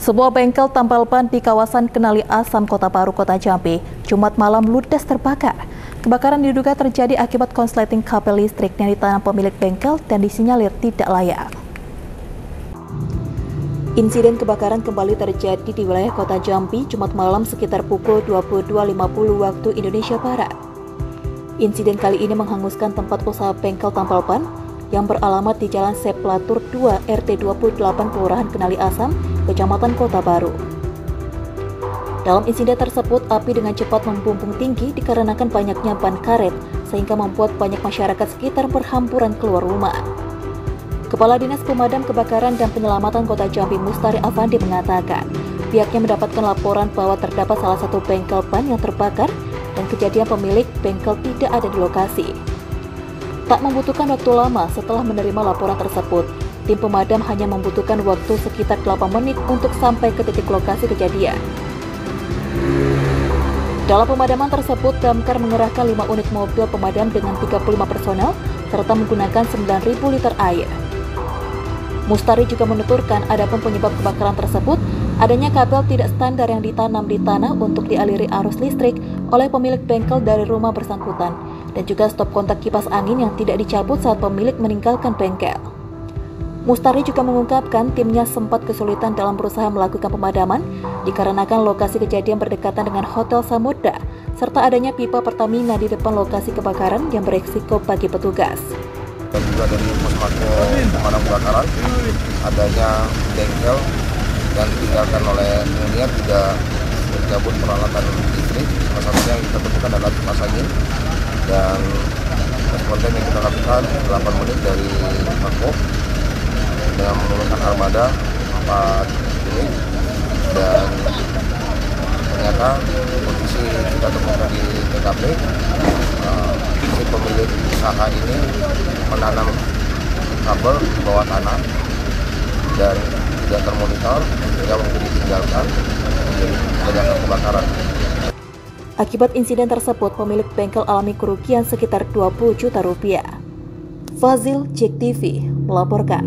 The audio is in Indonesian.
Sebuah bengkel tambal ban di kawasan Kenali Asam, Kota Baru, Kota Jambi, Jumat malam ludes terbakar. Kebakaran diduga terjadi akibat konsleting kabel listrik yang ditanam pemilik bengkel dan disinyalir tidak layak. Insiden kebakaran kembali terjadi di wilayah Kota Jambi Jumat malam sekitar pukul 22.50 waktu Indonesia Barat. Insiden kali ini menghanguskan tempat usaha bengkel tambal ban yang beralamat di Jalan Seplatur 2 RT 28 Kelurahan Kenali Asam, Kecamatan Kota Baru. Dalam insiden tersebut, api dengan cepat membumbung tinggi dikarenakan banyaknya ban karet, sehingga membuat banyak masyarakat sekitar berhamburan keluar rumah. Kepala Dinas Pemadam Kebakaran dan Penyelamatan Kota Jambi Mustari Avandi mengatakan, pihaknya mendapatkan laporan bahwa terdapat salah satu bengkel ban yang terbakar dan kejadian pemilik bengkel tidak ada di lokasi. Tak membutuhkan waktu lama setelah menerima laporan tersebut, tim pemadam hanya membutuhkan waktu sekitar 8 menit untuk sampai ke titik lokasi kejadian. Dalam pemadaman tersebut, damkar mengerahkan 5 unit mobil pemadam dengan 35 personel serta menggunakan 9.000 liter air. Mustari juga menuturkan adapun penyebab kebakaran tersebut adanya kabel tidak standar yang ditanam di tanah untuk dialiri arus listrik oleh pemilik bengkel dari rumah bersangkutan dan juga stop kontak kipas angin yang tidak dicabut saat pemilik meninggalkan bengkel. Mustari juga mengungkapkan timnya sempat kesulitan dalam berusaha melakukan pemadaman dikarenakan lokasi kejadian berdekatan dengan Hotel Samudra serta adanya pipa Pertamina di depan lokasi kebakaran yang beresiko bagi petugas. Juga dari pemadam kebakaran adanya bengkel yang ditinggalkan oleh penghuninya tidak mencabut peralatan listrik. Salah satunya yang kita temukan adalah kipas angin dan konten yang kita lakukan 8 menit dari Mako dengan menggunakan armada 4 unit dan ternyata kondisi kita temukan di TKP uh, si pemilik usaha ini menanam kabel di bawah tanah dan tidak termonitor sehingga mungkin ditinggalkan menjadi kebakaran. Akibat insiden tersebut, pemilik bengkel alami kerugian sekitar 20 juta rupiah. Fazil Cek TV melaporkan.